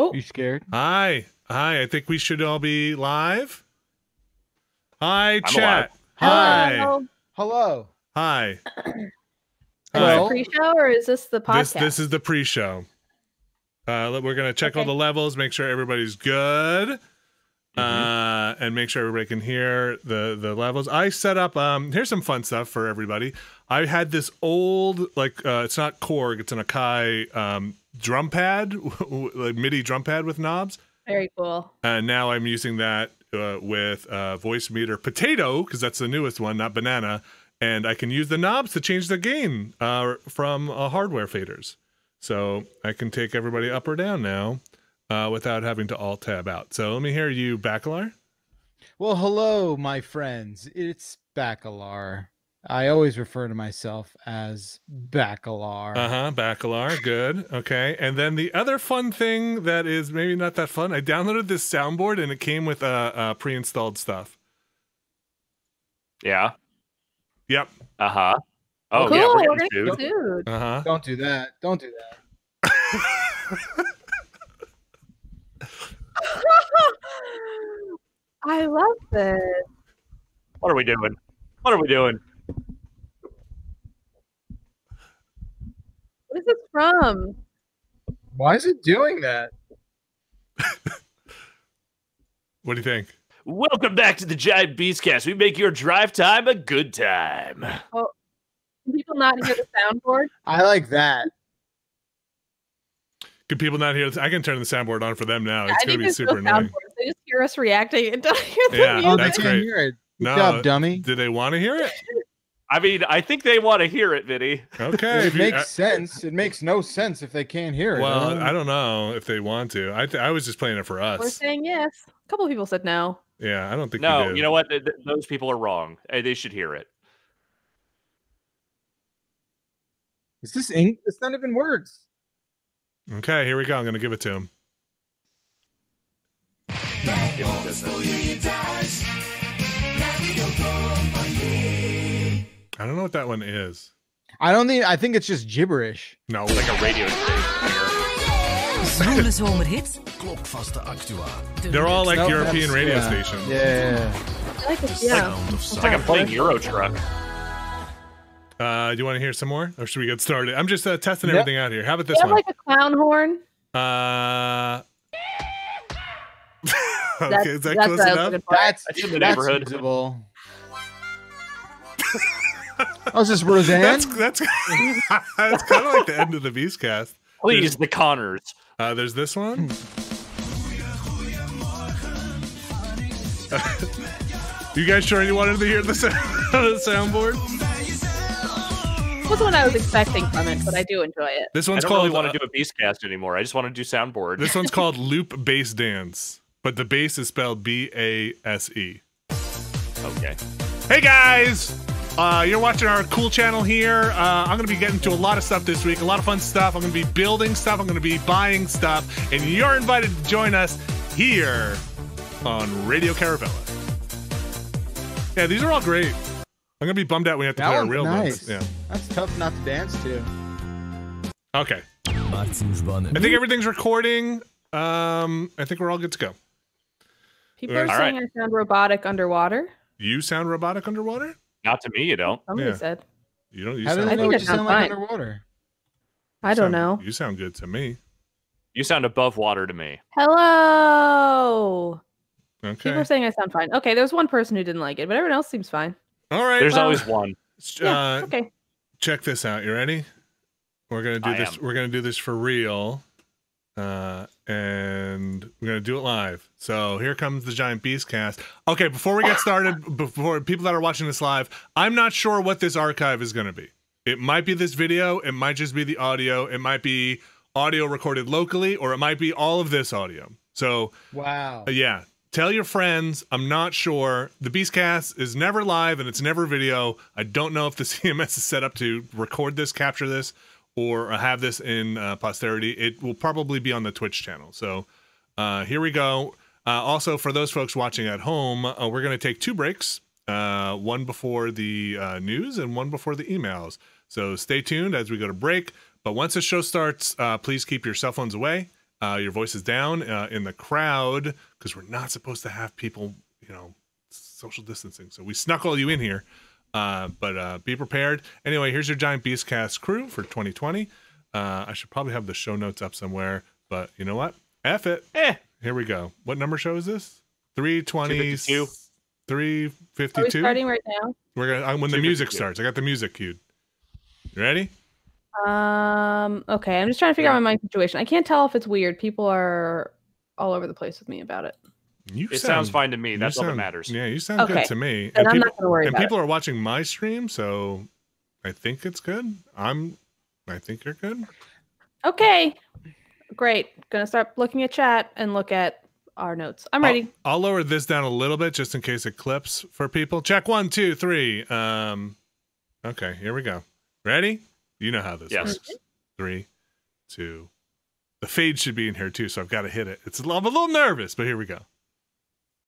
Oh, You scared? Hi. Hi. I think we should all be live. Hi, I'm chat. Hi. hello. Hello. Hi. Is this Well- pre-show or is this the podcast? This this is the pre-show. Uh, we're gonna check all the levels, make sure everybody's good, Mm-hmm. uh, and make sure everybody can hear the the levels. I set up. Um, here's some fun stuff for everybody. I had this old like uh, it's not Korg, it's an Akai um, drum pad, like MIDI drum pad with knobs. very cool. and now I'm using that uh, with uh, Voicemeeter potato because that's the newest one, not banana, and I can use the knobs to change the gain uh, from uh, hardware faders. So I can take everybody up or down now uh, without having to alt tab out. So let me hear you, Bakalar. Well, hello, my friends. It's Bakalar. I always refer to myself as Bakalar. Uh huh, Bakalar. Good. Okay. And then the other fun thing that is maybe not that fun, I downloaded this soundboard and it came with uh, uh, pre-installed stuff. Yeah. Yep. Uh huh. Oh cool. yeah, we're we're getting gonna sued. get sued. Uh huh. Don't do that. Don't do that. I love this. What are we doing? What are we doing? What is this from? Why is it doing that? What do you think? Welcome back to the Giant Beastcast. We make your drive time a good time. Oh, can people not hear the soundboard? I like that. Can people not hear this? I can turn the soundboard on for them now. It's gonna be super no annoying. soundboard. They just hear us reacting and don't hear the Yeah, Oh, music. that's can't great. hear it. Good No, job, dummy. Do they want to hear it? I mean, I think they want to hear it, Vinny. Okay. It if you- makes uh, sense. It makes no sense if they can't hear it. well, I don't know if they want to. I th- I was just playing it for us. We're saying yes. A couple of people said no. Yeah, I don't think No, we do. you know what? Th- th- Those people are wrong. They should hear it. Is this ink? It's not even words. Okay, here we go. I'm gonna give it to him. I don't know what that one is. I don't think. I think it's just gibberish. No, Like a radio station. Zomerhits. Klokvaste actua. They're all like Nope, European that's- radio yeah. stations. Yeah. I like this. Yeah. Sound It's like I'm playing Euro Truck. Uh, do you want to hear some more, or should we get started? I'm just uh, testing Yep. everything out here. How about They this have one? like a clown horn. Uh. okay, is that that's close what enough? That's, That's in the neighborhood. usable. Oh, is this Roseanne? That's that's that's kind of like the end of the Beastcast. Please, the Connors. Uh, there's this one. you guys sure you wanted to hear the, sound, the soundboard? Wasn't what I was expecting from it, but I do enjoy it. This I one's don't called. really want uh, to do a Beastcast anymore. I just want to do soundboard. this one's called Loop Bass Dance, but the bass is spelled B A S E. okay. Hey guys! Uh, you're watching our cool channel here. Uh, I'm going to be getting to a lot of stuff this week, a lot of fun stuff. I'm going to be building stuff, I'm going to be buying stuff, and you're invited to join us here on Radio Caravella. Yeah, these are all great. I'm going to be bummed out when we have to That play our one's real nice. ones. Yeah. That's tough not to dance to. Okay. Macht's hem spannend. I think everything's recording. Um, I think we're all good to go. People are All saying I sound robotic underwater. You sound robotic underwater? Not to me, you don't. Somebody Yeah. said. You don't. You How do sound, they I know think what it you sound like fine. underwater? I don't sound- know. You sound good to me. You sound above water to me. Hello. Okay. People are saying I sound fine. Okay, there's one person who didn't like it, but everyone else seems fine. All right. There's well- always one. Yeah. uh, okay. check this out. You ready? We're gonna do I this. am. We're gonna do this for real, uh, and we're gonna do it live. So here comes the giant beast cast. Okay, before we get started, before people that are watching this live, I'm not sure what this archive is gonna be. It might be this video. It might just be the audio. It might be audio recorded locally, or it might be all of this audio. So Wow. uh, yeah. Tell your friends. I'm not sure. The Beastcast is never live and it's never video. I don't know if the CMS is set up to record this, capture this, or have this in uh, posterity. It will probably be on the Twitch channel. So uh, here we go. Uh, also, for those folks watching at home, uh, we're going to take two breaks uh, one before the uh, news and one before the emails. So stay tuned as we go to break. But once the show starts, please keep your cell phones away your voice is down in the crowd because we're not supposed to have people, you know, social distancing. So we snuck all you in here. Uh, but uh, be prepared. Anyway, here's your Giant Beastcast crew for 2020. Uh, I should probably have the show notes up somewhere, but you know what? F it. Eh. Here we go. What number show is this? 320. 252. 352. Are we starting right now? We're gonna uh, when the music starts. I got the music cued. You ready? Um. Okay. I'm just trying to figure out my mic situation. I can't tell if it's weird. People are all over the place with me about it. You It sounds fine to me. you That's all that matters. Yeah, you sound Okay. good to me. Then I'm people, not going to worry and about people are watching my stream, so I think it's good. I'm. I think you're good. Okay. Great. Gonna start looking at chat and look at our notes. I'm ready. I'll, I'll lower this down a little bit just in case it clips for people. Check one, two, three. Um, okay, here we go. Ready? You know how this Yes. works. Three, two. The fade should be in here too, so I've got to hit it. It's. I'm a little nervous, but here we go.